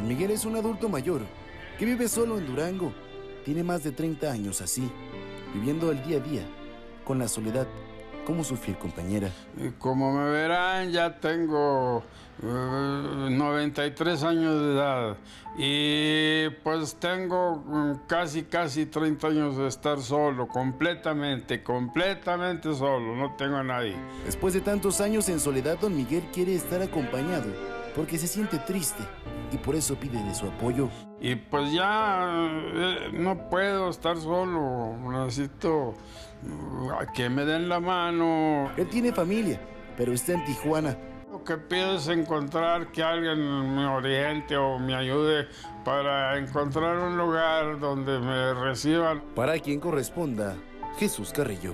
Don Miguel es un adulto mayor que vive solo en Durango. Tiene más de 30 años así, viviendo el día a día, con la soledad como su fiel compañera. Como me verán, ya tengo eh, 93 años de edad y pues tengo mm, casi, casi 30 años de estar solo, completamente, completamente solo, no tengo a nadie. Después de tantos años en soledad, don Miguel quiere estar acompañado porque se siente triste y por eso pide de su apoyo. Y pues ya eh, no puedo estar solo, necesito mm, que me den la mano. Él tiene familia, pero está en Tijuana. Lo que pido es encontrar que alguien me oriente o me ayude para encontrar un lugar donde me reciban. Para quien corresponda, Jesús Carrillo.